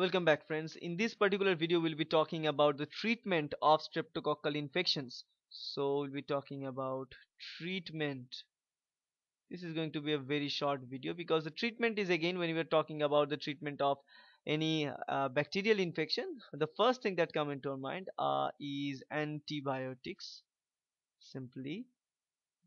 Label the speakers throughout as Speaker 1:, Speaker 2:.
Speaker 1: Welcome back friends. In this particular video we'll be talking about the treatment of streptococcal infections. So we'll be talking about treatment. This is going to be a very short video because the treatment is again when we are talking about the treatment of any uh, bacterial infection the first thing that come into our mind uh, is antibiotics simply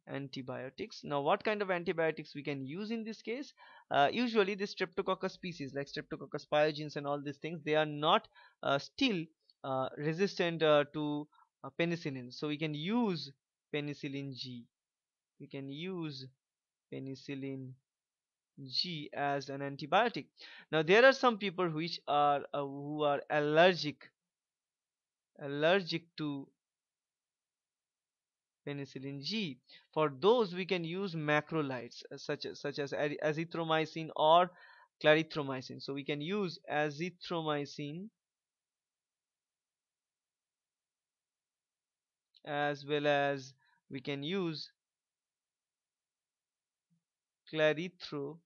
Speaker 1: antibiotics. Now what kind of antibiotics we can use in this case? Uh, usually the streptococcus species like streptococcus pyogenes and all these things they are not uh, still uh, resistant uh, to uh, penicillin. So we can use penicillin G. We can use penicillin G as an antibiotic. Now there are some people which are uh, who are allergic allergic to penicillin G. For those we can use macrolides uh, such as, such as azithromycin or clarithromycin. So we can use azithromycin as well as we can use clarithromycin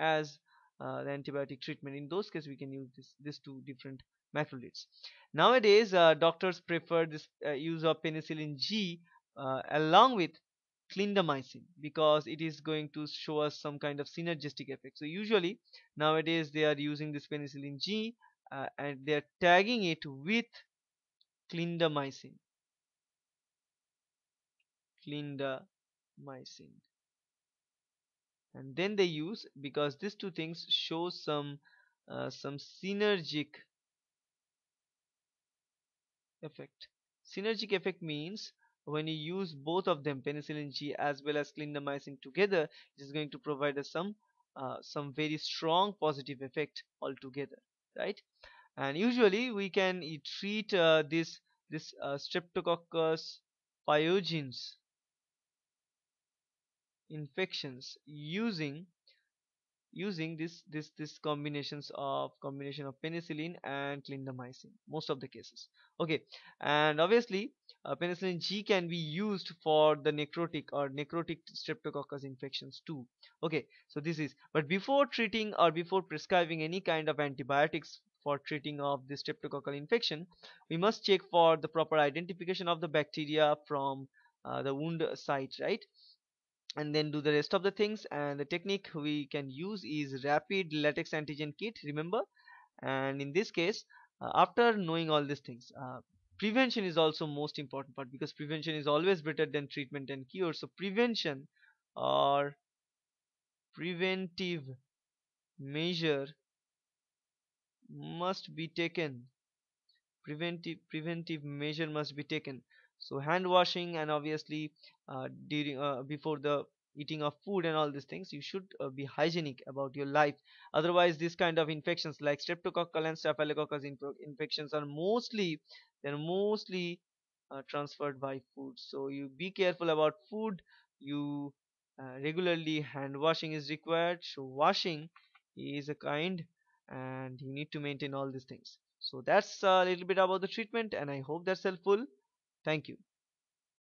Speaker 1: as uh, the antibiotic treatment. In those cases we can use this these two different macrolides. Nowadays, uh, doctors prefer this uh, use of penicillin G uh, along with clindamycin because it is going to show us some kind of synergistic effect. So usually nowadays they are using this penicillin G uh, and they are tagging it with clindamycin. Clindamycin and then they use because these two things show some uh, some synergic effect. Synergic effect means when you use both of them penicillin G as well as clindamycin together it is going to provide us some uh, some very strong positive effect altogether right and usually we can treat uh, this this uh, streptococcus pyogenes infections using using this this this combinations of combination of penicillin and clindamycin most of the cases. Okay and obviously uh, penicillin G can be used for the necrotic or necrotic streptococcus infections too. Okay so this is but before treating or before prescribing any kind of antibiotics for treating of the streptococcal infection we must check for the proper identification of the bacteria from uh, the wound site right and then do the rest of the things. And the technique we can use is rapid latex antigen kit remember? And in this case uh, after knowing all these things uh, prevention is also most important part because prevention is always better than treatment and cure. So prevention or preventive measure must be taken. Preventive preventive measure must be taken so hand washing and obviously uh, during uh, before the eating of food and all these things you should uh, be hygienic about your life. Otherwise this kind of infections like streptococcal and staphylococcus infections are mostly they're mostly uh, transferred by food. So you be careful about food. You uh, regularly hand washing is required. So washing is a kind and you need to maintain all these things. So that's a little bit about the treatment and i hope that's helpful Thank you.